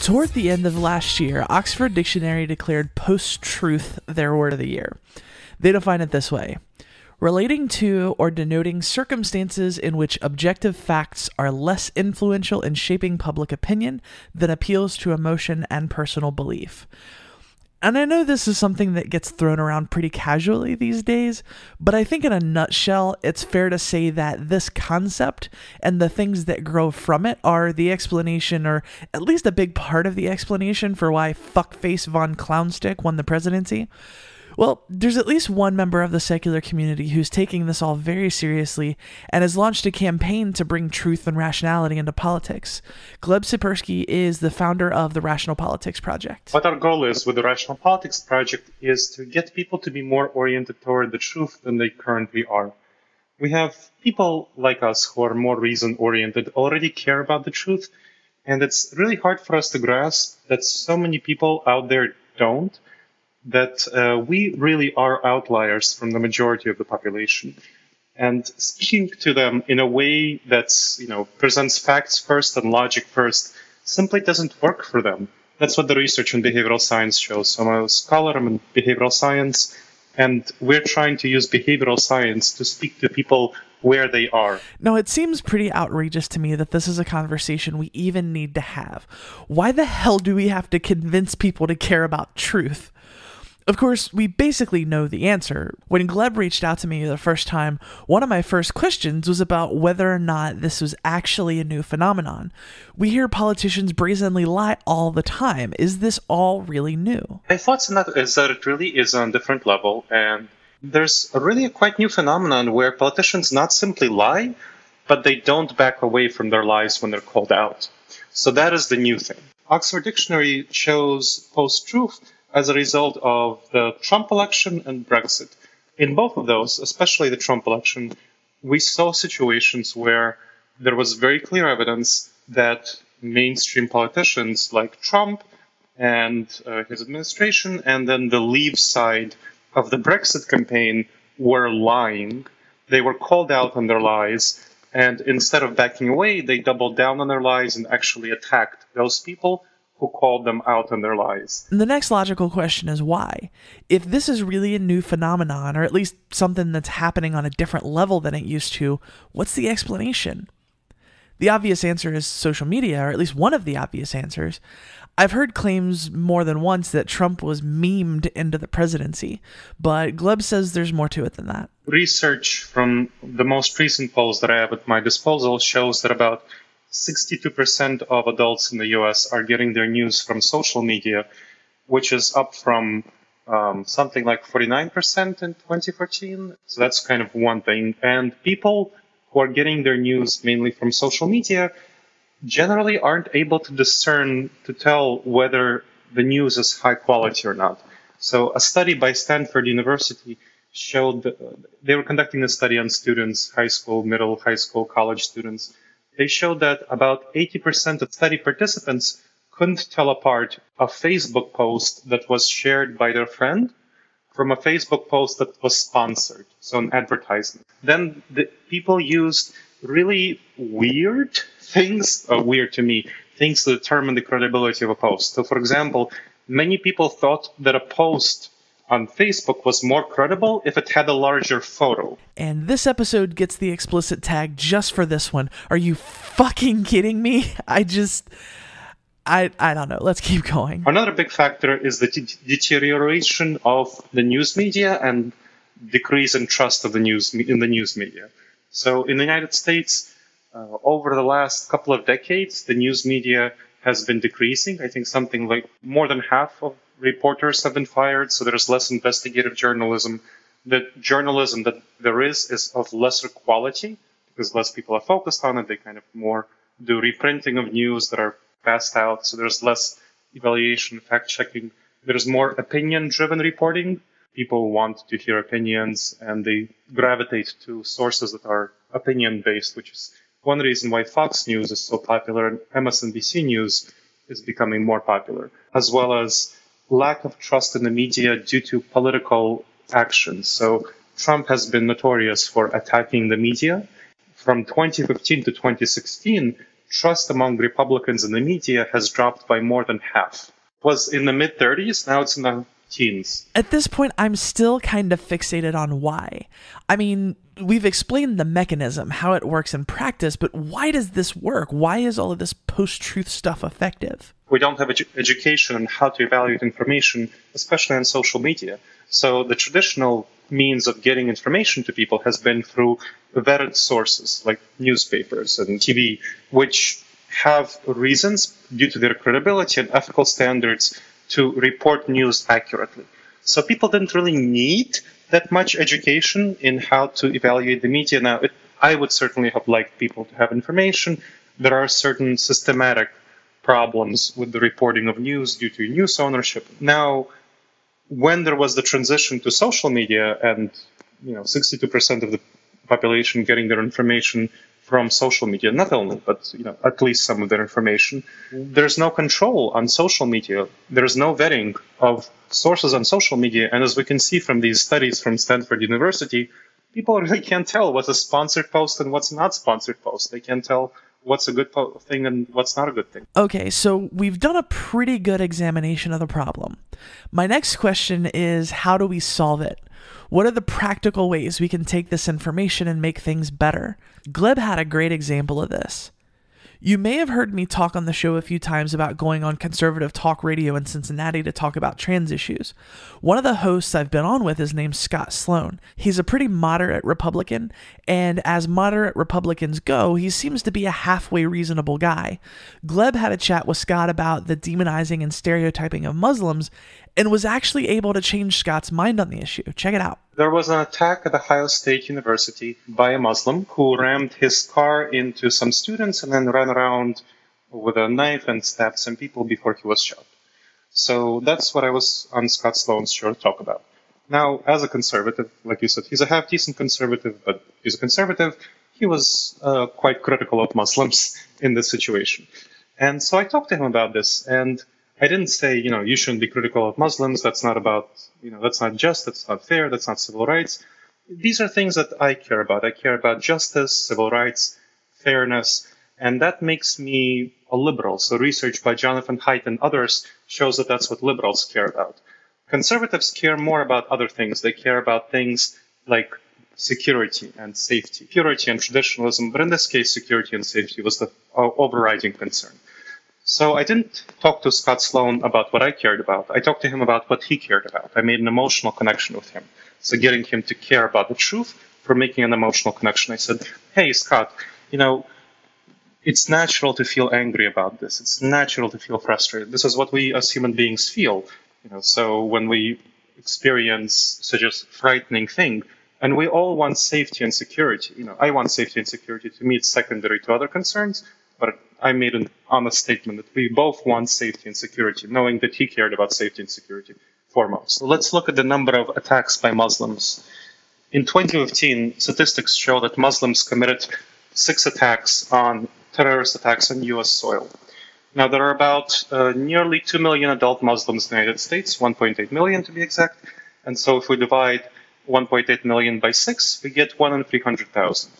Toward the end of last year, Oxford Dictionary declared post truth their word of the year. They define it this way relating to or denoting circumstances in which objective facts are less influential in shaping public opinion than appeals to emotion and personal belief. And I know this is something that gets thrown around pretty casually these days, but I think in a nutshell, it's fair to say that this concept and the things that grow from it are the explanation, or at least a big part of the explanation for why fuckface von Clownstick won the presidency. Well, there's at least one member of the secular community who's taking this all very seriously and has launched a campaign to bring truth and rationality into politics. Gleb Tsipursky is the founder of the Rational Politics Project. What our goal is with the Rational Politics Project is to get people to be more oriented toward the truth than they currently are. We have people like us who are more reason oriented already care about the truth, and it's really hard for us to grasp that so many people out there don't that uh, we really are outliers from the majority of the population. And speaking to them in a way that's, you know, presents facts first and logic first simply doesn't work for them. That's what the research in behavioral science shows. So I'm a scholar I'm in behavioral science, and we're trying to use behavioral science to speak to people where they are. Now, it seems pretty outrageous to me that this is a conversation we even need to have. Why the hell do we have to convince people to care about truth? Of course, we basically know the answer. When Gleb reached out to me the first time, one of my first questions was about whether or not this was actually a new phenomenon. We hear politicians brazenly lie all the time. Is this all really new? My thoughts on that is uh, that it really is on a different level, and there's a really a quite new phenomenon where politicians not simply lie, but they don't back away from their lies when they're called out. So that is the new thing. Oxford Dictionary shows post truth as a result of the Trump election and Brexit. In both of those, especially the Trump election, we saw situations where there was very clear evidence that mainstream politicians like Trump and uh, his administration, and then the Leave side of the Brexit campaign were lying. They were called out on their lies, and instead of backing away, they doubled down on their lies and actually attacked those people who called them out on their lies. The next logical question is why? If this is really a new phenomenon, or at least something that's happening on a different level than it used to, what's the explanation? The obvious answer is social media, or at least one of the obvious answers. I've heard claims more than once that Trump was memed into the presidency, but Gleb says there's more to it than that. Research from the most recent polls that I have at my disposal shows that about 62% of adults in the US are getting their news from social media, which is up from um, something like 49% in 2014. So that's kind of one thing. And people who are getting their news mainly from social media generally aren't able to discern to tell whether the news is high quality or not. So a study by Stanford University showed that they were conducting a study on students, high school, middle, high school, college students they showed that about 80% of study participants couldn't tell apart a Facebook post that was shared by their friend from a Facebook post that was sponsored, so an advertisement. Then the people used really weird things, uh, weird to me, things to determine the credibility of a post. So, for example, many people thought that a post on Facebook was more credible if it had a larger photo. And this episode gets the explicit tag just for this one. Are you fucking kidding me? I just. I, I don't know. Let's keep going. Another big factor is the deterioration of the news media and decrease in trust of the news in the news media. So in the United States, uh, over the last couple of decades, the news media has been decreasing. I think something like more than half of reporters have been fired, so there's less investigative journalism. The journalism that there is is of lesser quality because less people are focused on it. They kind of more do reprinting of news that are passed out, so there's less evaluation, fact checking. There's more opinion driven reporting. People want to hear opinions and they gravitate to sources that are opinion based, which is one reason why Fox News is so popular and MSNBC News is becoming more popular, as well as lack of trust in the media due to political actions. So Trump has been notorious for attacking the media. From 2015 to 2016, trust among Republicans in the media has dropped by more than half. It was in the mid 30s, now it's in the teens. At this point, I'm still kind of fixated on why. I mean, we've explained the mechanism, how it works in practice, but why does this work? Why is all of this post truth stuff effective? We don't have edu- education on how to evaluate information, especially on social media. So the traditional means of getting information to people has been through vetted sources like newspapers and TV, which have reasons due to their credibility and ethical standards to report news accurately. So people didn't really need that much education in how to evaluate the media. Now, it, I would certainly have liked people to have information. There are certain systematic problems with the reporting of news due to news ownership. Now, when there was the transition to social media and you know 62% of the population getting their information from social media, not only, but you know, at least some of their information. Mm-hmm. There's no control on social media. There's no vetting of sources on social media. And as we can see from these studies from Stanford University, people really can't tell what's a sponsored post and what's not sponsored post. They can't tell what's a good po- thing and what's not a good thing. Okay, so we've done a pretty good examination of the problem. My next question is how do we solve it? What are the practical ways we can take this information and make things better? Gleb had a great example of this. You may have heard me talk on the show a few times about going on conservative talk radio in Cincinnati to talk about trans issues. One of the hosts I've been on with is named Scott Sloan. He's a pretty moderate Republican, and as moderate Republicans go, he seems to be a halfway reasonable guy. Gleb had a chat with Scott about the demonizing and stereotyping of Muslims and was actually able to change Scott's mind on the issue. Check it out. There was an attack at Ohio State University by a Muslim who rammed his car into some students and then ran around with a knife and stabbed some people before he was shot. So that's what I was on Scott Sloan's show to talk about. Now, as a conservative, like you said, he's a half decent conservative, but he's a conservative. He was uh, quite critical of Muslims in this situation. And so I talked to him about this, and I didn't say, you know, you shouldn't be critical of Muslims. That's not about, you know, that's not just, that's not fair, that's not civil rights. These are things that I care about. I care about justice, civil rights, fairness, and that makes me a liberal. So research by Jonathan Haidt and others shows that that's what liberals care about. Conservatives care more about other things. They care about things like security and safety, purity and traditionalism, but in this case, security and safety was the overriding concern. So I didn't talk to Scott Sloan about what I cared about. I talked to him about what he cared about. I made an emotional connection with him. So getting him to care about the truth for making an emotional connection. I said, Hey, Scott, you know, it's natural to feel angry about this. It's natural to feel frustrated. This is what we as human beings feel. You know, so when we experience such a frightening thing, and we all want safety and security. You know, I want safety and security. To me, it's secondary to other concerns but I made an honest statement that we both want safety and security, knowing that he cared about safety and security foremost. So let's look at the number of attacks by Muslims. In 2015, statistics show that Muslims committed six attacks on terrorist attacks on U.S. soil. Now, there are about uh, nearly 2 million adult Muslims in the United States, 1.8 million to be exact. And so if we divide 1.8 million by 6, we get 1 in 300,000.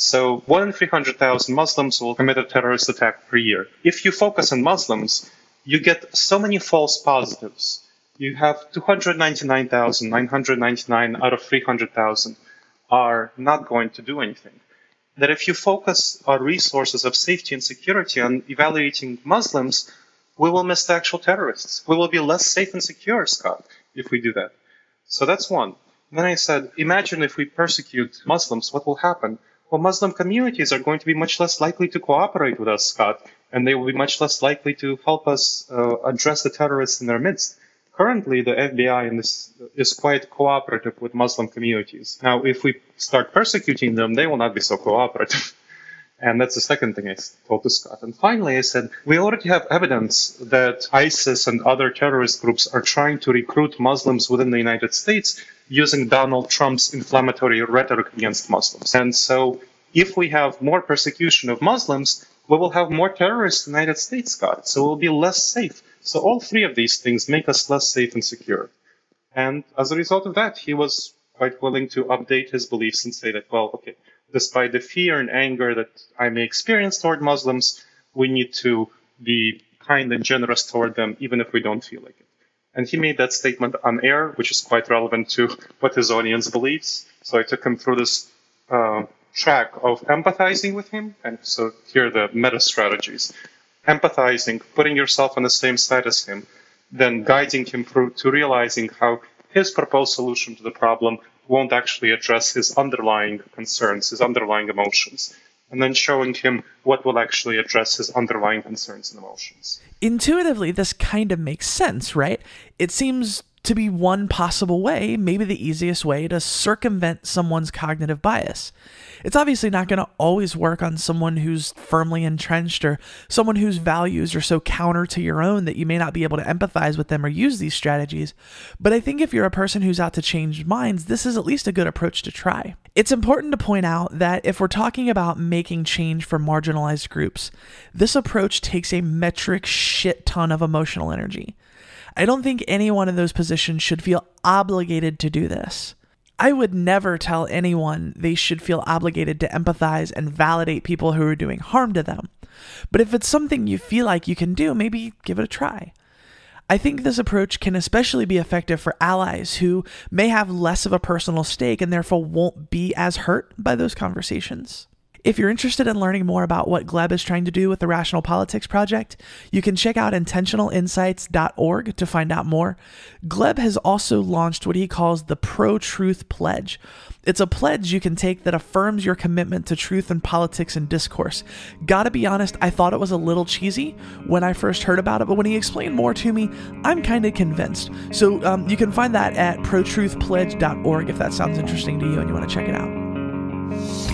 So one in 300,000 Muslims will commit a terrorist attack per year. If you focus on Muslims, you get so many false positives. You have 299,999 out of 300,000 are not going to do anything. That if you focus our resources of safety and security on evaluating Muslims, we will miss the actual terrorists. We will be less safe and secure, Scott, if we do that. So that's one. Then I said, imagine if we persecute Muslims, what will happen? Well, Muslim communities are going to be much less likely to cooperate with us, Scott, and they will be much less likely to help us uh, address the terrorists in their midst. Currently, the FBI this, is quite cooperative with Muslim communities. Now, if we start persecuting them, they will not be so cooperative. And that's the second thing I told to Scott. And finally, I said, we already have evidence that ISIS and other terrorist groups are trying to recruit Muslims within the United States using Donald Trump's inflammatory rhetoric against Muslims. And so if we have more persecution of Muslims, we will have more terrorists in the United States, Scott. So we'll be less safe. So all three of these things make us less safe and secure. And as a result of that, he was quite willing to update his beliefs and say that, well, okay, despite the fear and anger that I may experience toward Muslims, we need to be kind and generous toward them, even if we don't feel like it. And he made that statement on air, which is quite relevant to what his audience believes. So I took him through this uh, track of empathizing with him. And so here are the meta strategies empathizing, putting yourself on the same side as him, then guiding him through to realizing how his proposed solution to the problem won't actually address his underlying concerns, his underlying emotions, and then showing him what will actually address his underlying concerns and emotions. Intuitively, this kind of makes sense, right? It seems to be one possible way, maybe the easiest way, to circumvent someone's cognitive bias. It's obviously not going to always work on someone who's firmly entrenched or someone whose values are so counter to your own that you may not be able to empathize with them or use these strategies. But I think if you're a person who's out to change minds, this is at least a good approach to try. It's important to point out that if we're talking about making change for marginalized groups, this approach takes a metric shit ton of emotional energy. I don't think anyone in those positions should feel obligated to do this. I would never tell anyone they should feel obligated to empathize and validate people who are doing harm to them. But if it's something you feel like you can do, maybe give it a try. I think this approach can especially be effective for allies who may have less of a personal stake and therefore won't be as hurt by those conversations. If you're interested in learning more about what Gleb is trying to do with the Rational Politics Project, you can check out intentionalinsights.org to find out more. Gleb has also launched what he calls the Pro Truth Pledge. It's a pledge you can take that affirms your commitment to truth in politics and discourse. Gotta be honest, I thought it was a little cheesy when I first heard about it, but when he explained more to me, I'm kind of convinced. So um, you can find that at protruthpledge.org if that sounds interesting to you and you want to check it out.